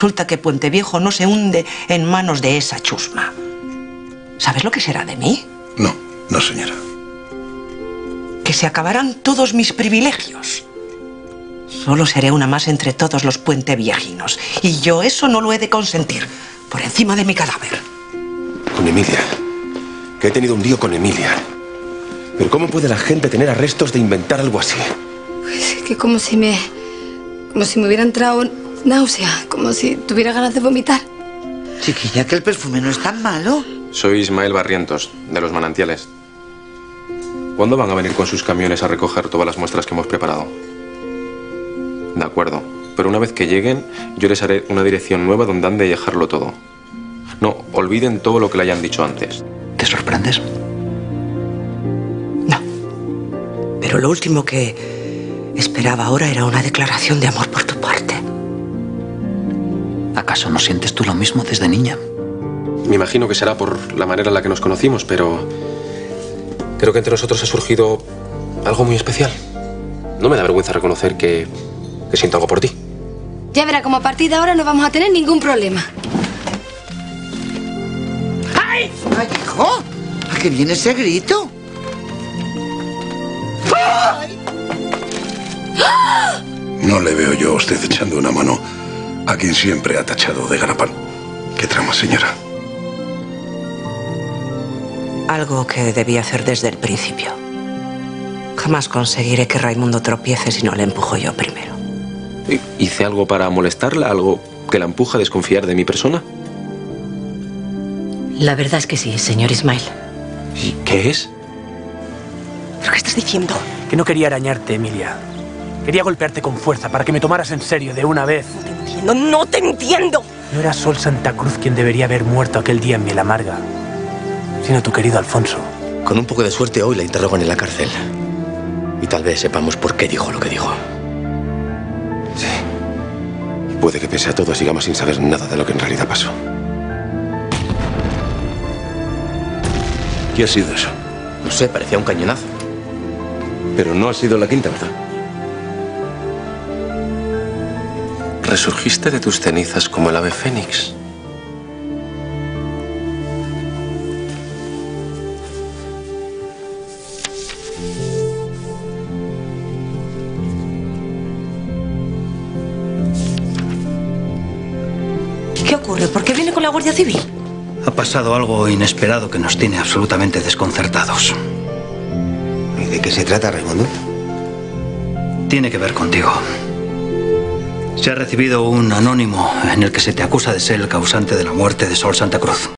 Resulta que Puente Viejo no se hunde en manos de esa chusma. ¿Sabes lo que será de mí? No, no, señora. Que se acabarán todos mis privilegios. Solo seré una más entre todos los puenteviejinos. Y yo eso no lo he de consentir. Por encima de mi cadáver. Con Emilia. Que he tenido un lío con Emilia. Pero ¿cómo puede la gente tener arrestos de inventar algo así? Pues es que como si me... Como si me hubiera entrado náusea. Como si tuviera ganas de vomitar. Chiquilla, que el perfume no es tan malo. Soy Ismael Barrientos, de Los Manantiales. ¿Cuándo van a venir con sus camiones a recoger todas las muestras que hemos preparado? De acuerdo, pero una vez que lleguen, yo les haré una dirección nueva donde han de dejarlo todo. No, olviden todo lo que le hayan dicho antes. ¿Te sorprendes? No. Pero lo último que esperaba ahora era una declaración de amor por. ¿Acaso no sientes tú lo mismo desde niña? Me imagino que será por la manera en la que nos conocimos, pero creo que entre nosotros ha surgido algo muy especial. No me da vergüenza reconocer que, que siento algo por ti. Ya verá, como a partir de ahora no vamos a tener ningún problema. ¡Ay, hijo! ¿A qué viene ese grito? No le veo yo a usted echando una mano a quien siempre ha tachado de garapán. ¿Qué trama, señora? Algo que debía hacer desde el principio. Jamás conseguiré que Raimundo tropiece si no le empujo yo primero. ¿Hice algo para molestarla? ¿Algo que la empuja a desconfiar de mi persona? La verdad es que sí, señor Ismael. ¿Y qué es? ¿Pero qué estás diciendo? Que no quería arañarte, Emilia. Quería golpearte con fuerza para que me tomaras en serio de una vez. No te entiendo, no te entiendo. No era Sol Santa Cruz quien debería haber muerto aquel día en Mielamarga, sino tu querido Alfonso. Con un poco de suerte hoy la interrogan en la cárcel. Y tal vez sepamos por qué dijo lo que dijo. Sí. Puede que pese a todo sigamos sin saber nada de lo que en realidad pasó. ¿Qué ha sido eso? No sé, parecía un cañonazo. Pero no ha sido la quinta, ¿verdad? Resurgiste de tus cenizas como el ave fénix. ¿Qué ocurre? ¿Por qué viene con la Guardia Civil? Ha pasado algo inesperado que nos tiene absolutamente desconcertados. ¿Y de qué se trata, Raimundo? Tiene que ver contigo. Se ha recibido un anónimo en el que se te acusa de ser el causante de la muerte de Sol Santa Cruz.